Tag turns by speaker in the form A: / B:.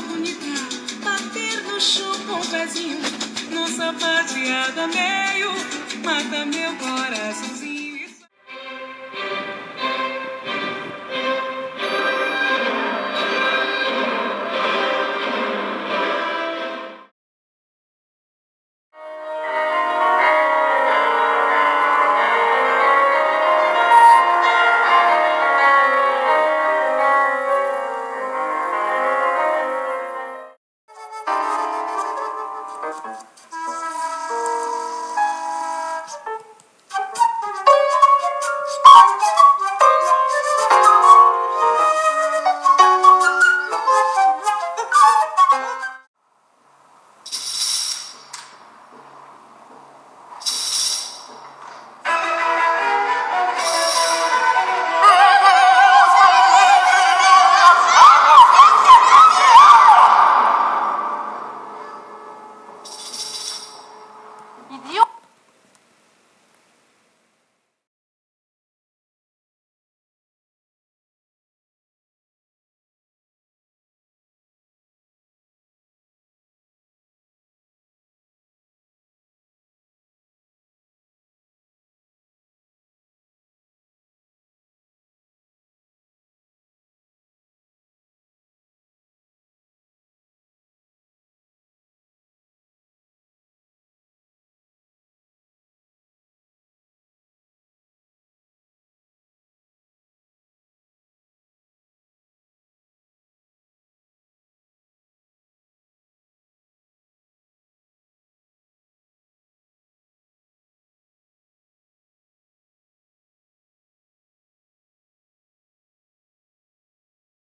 A: bonita, bater no chão com o pezinho. Nossa pateada meio, mata meu coração. Thank you. 이어.